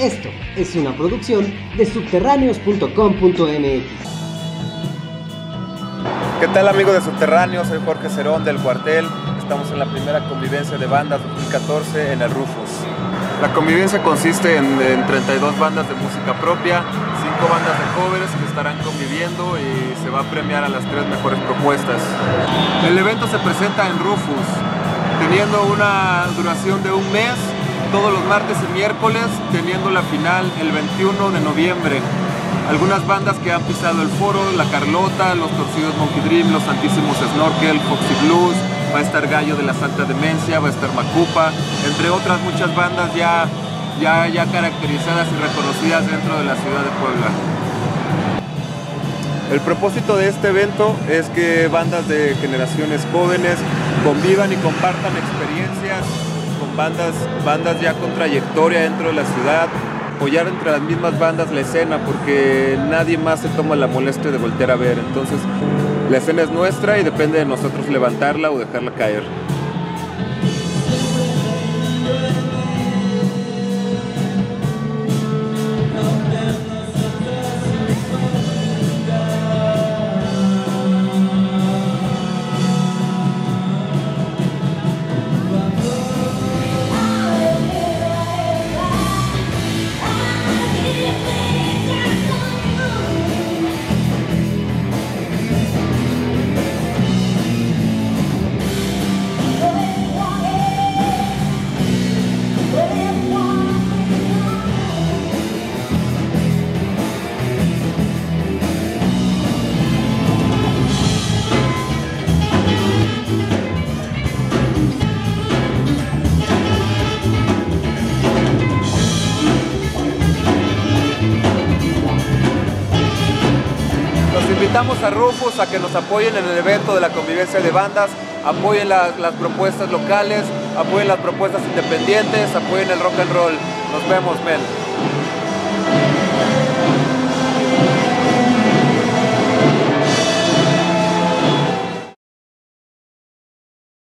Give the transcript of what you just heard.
Esto es una producción de subterráneos.com.mx. ¿Qué tal amigos de Subterráneos? Soy Jorge Cerón del cuartel. Estamos en la primera convivencia de bandas 2014 en el Rufus. La convivencia consiste en, en 32 bandas de música propia, 5 bandas de covers que estarán conviviendo y se va a premiar a las tres mejores propuestas. El evento se presenta en Rufus, teniendo una duración de un mes, todos los martes y miércoles, teniendo la final el 21 de noviembre. Algunas bandas que han pisado el foro, La Carlota, Los Torcidos Monkey Dream, Los Santísimos Snorkel, Foxy Blues, va a estar Gallo de la Santa Demencia, va a estar Macupa, entre otras muchas bandas ya, ya, ya caracterizadas y reconocidas dentro de la ciudad de Puebla. El propósito de este evento es que bandas de generaciones jóvenes convivan y compartan experiencias con bandas, bandas ya con trayectoria dentro de la ciudad, apoyar entre las mismas bandas la escena porque nadie más se toma la molestia de voltear a ver. Entonces la escena es nuestra y depende de nosotros levantarla o dejarla caer. Invitamos a Rufus a que nos apoyen en el evento de la convivencia de bandas, apoyen la- las propuestas locales, apoyen las propuestas independientes, apoyen el rock and roll. Nos vemos, men.